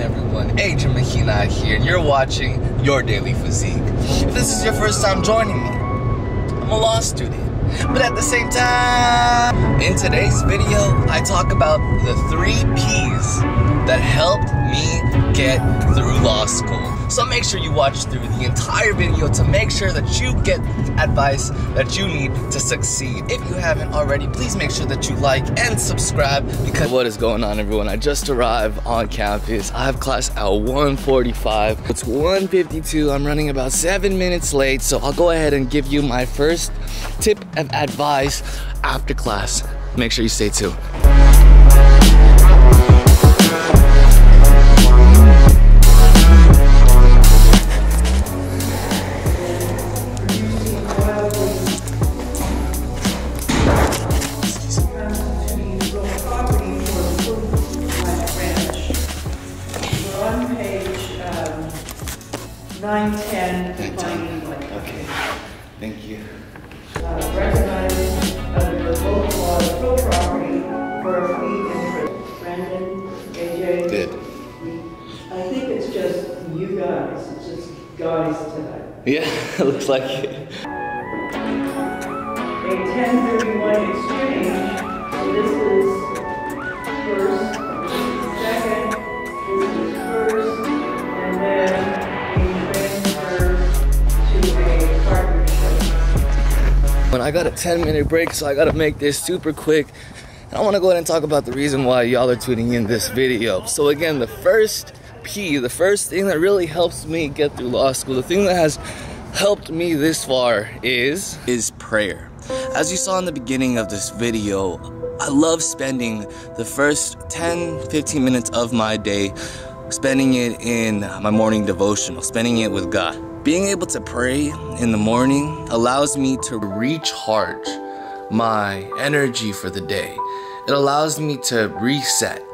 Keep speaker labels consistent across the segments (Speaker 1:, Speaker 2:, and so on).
Speaker 1: Everyone? Adrian Mahina here, and you're watching Your Daily Physique. If this is your first time joining me, I'm a law student. But at the same time, in today's video, I talk about the three P's that helped me get through law school. So make sure you watch through the entire video to make sure that you get advice that you need to succeed. If you haven't already, please make sure that you like and subscribe because what is going on everyone? I just arrived on campus. I have class at 1:45. It's 1:52. I'm running about seven minutes late, so I'll go ahead and give you my first tip of advice after class. Make sure you stay tuned.
Speaker 2: 910 defining like.
Speaker 1: Okay. Thank you.
Speaker 2: Uh, recognized under the local law as real property for a fee interest. Brandon, AJ?
Speaker 1: Good.
Speaker 2: I think it's just you guys, it's just guys tonight.
Speaker 1: Yeah, it looks like it.
Speaker 2: A 1031 exchange, so this is
Speaker 1: I got a 10 minute break, so I gotta make this super quick. And I wanna go ahead and talk about the reason why y'all are tuning in this video. So again, the first P, the first thing that really helps me get through law school, the thing that has helped me this far is is prayer. As you saw in the beginning of this video, I love spending the first 10 15 minutes of my day spending it in my morning devotional, spending it with God. Being able to pray in the morning allows me to recharge my energy for the day. It allows me to reset.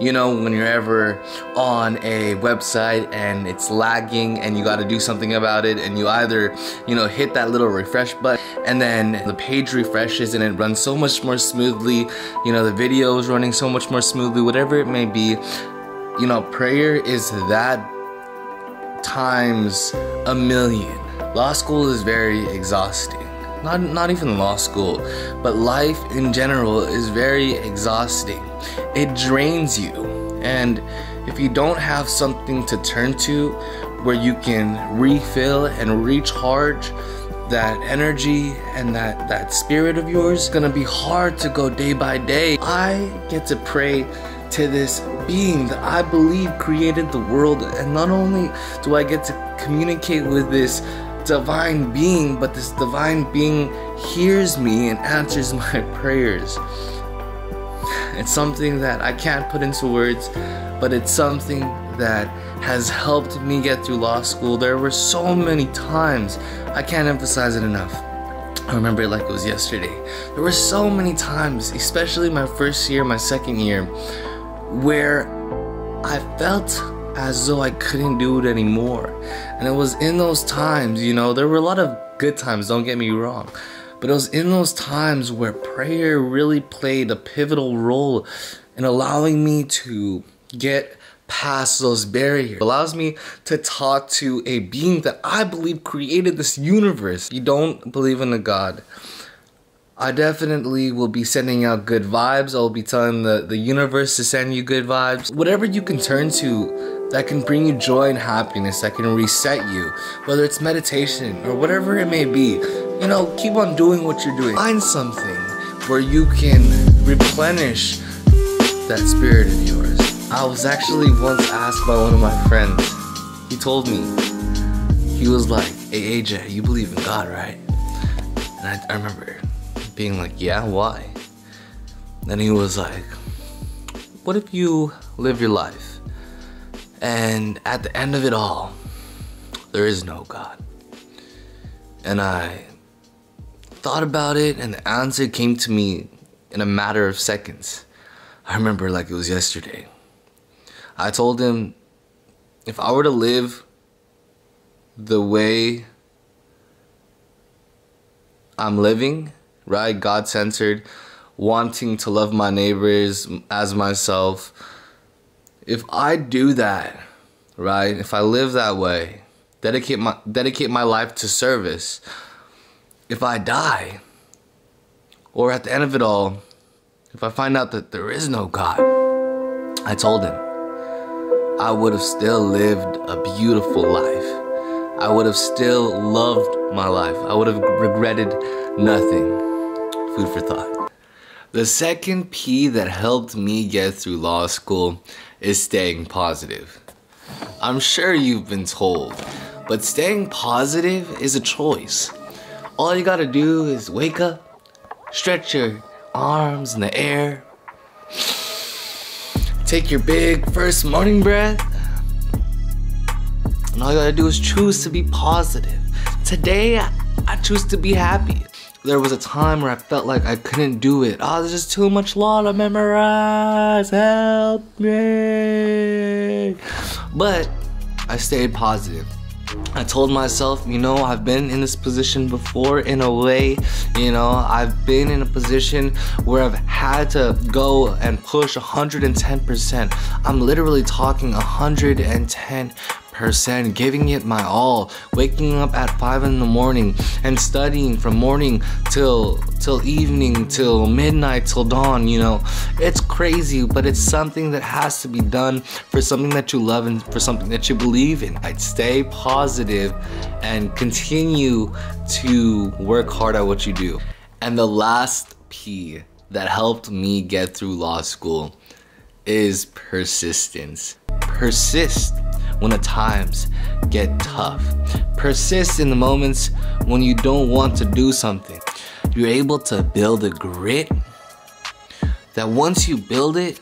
Speaker 1: You know, when you're ever on a website and it's lagging and you got to do something about it, and you either, you know, hit that little refresh button and then the page refreshes and it runs so much more smoothly. You know, the video is running so much more smoothly, whatever it may be. You know, prayer is that times a million. Law school is very exhausting. Not, not even law school, but life in general is very exhausting. It drains you. And if you don't have something to turn to where you can refill and recharge that energy and that, that spirit of yours, it's gonna be hard to go day by day. I get to pray to this being that I believe created the world, and not only do I get to communicate with this divine being, but this divine being hears me and answers my prayers. It's something that I can't put into words, but it's something that has helped me get through law school. There were so many times, I can't emphasize it enough. I remember it like it was yesterday. There were so many times, especially my first year, my second year, where I felt as though I couldn't do it anymore. And it was in those times, you know, there were a lot of good times, don't get me wrong. But it was in those times where prayer really played a pivotal role in allowing me to get past those barriers. It allows me to talk to a being that I believe created this universe. You don't believe in a God. I definitely will be sending out good vibes. I'll be telling the, the universe to send you good vibes. Whatever you can turn to that can bring you joy and happiness, that can reset you, whether it's meditation or whatever it may be, you know, keep on doing what you're doing. Find something where you can replenish that spirit of yours. I was actually once asked by one of my friends, he told me, he was like, hey AJ, you believe in God, right? And I, I remember being like, yeah, why? Then he was like, what if you live your life and at the end of it all, there is no God? And I thought about it and the answer came to me in a matter of seconds. I remember like it was yesterday. I told him if I were to live the way I'm living, right? God centered, wanting to love my neighbors as myself, if I do that, right? If I live that way, dedicate my dedicate my life to service, if I die, or at the end of it all, if I find out that there is no God, I told him I would have still lived a beautiful life. I would have still loved my life. I would have regretted nothing. Food for thought. The second P that helped me get through law school is staying positive. I'm sure you've been told, but staying positive is a choice. All you gotta do is wake up, stretch your arms in the air, take your big first morning breath, and all you gotta do is choose to be positive. Today, I, choose to be happy. There was a time where I felt like I couldn't do it. Oh, there's just too much law to memorize. Help me. But I stayed positive. I told myself, you know, I've been in this position before in a way, you know, I've been in a position where I've had to go and push 110%. I'm literally talking 110 percent, giving it my all, waking up at five in the morning and studying from morning till till evening, till midnight, till dawn. You know, it's crazy, but it's something that has to be done for something that you love and for something that you believe in. I'd stay positive and continue to work hard at what you do. And the last P that helped me get through law school is persistence. Persist when the times get tough. Persist in the moments when you don't want to do something. You're able to build a grit that once you build it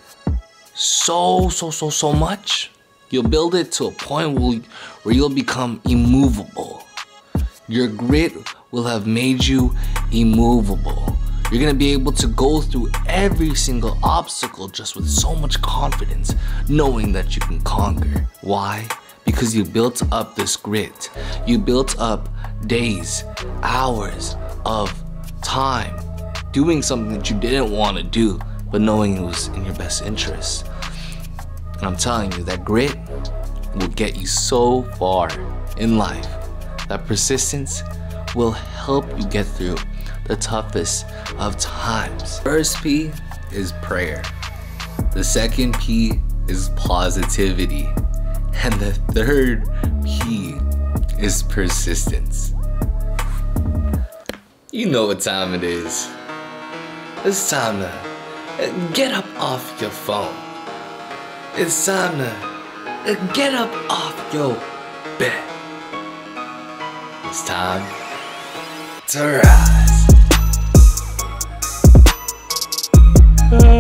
Speaker 1: so, so, so, so much, you'll build it to a point where, where you'll become immovable. Your grit will have made you immovable. You're gonna be able to go through every single obstacle just with so much confidence, knowing that you can conquer. Why? Because you built up this grit. You built up days, hours of time doing something that you didn't want to do, but knowing it was in your best interest. And I'm telling you, that grit will get you so far in life. That persistence will help you get through the toughest of times. First P is prayer. The second P is positivity. And the third P is persistence. You know what time it is. It's time to uh, get up off your phone. It's time to uh, get up off your bed. It's time to rise. Uh.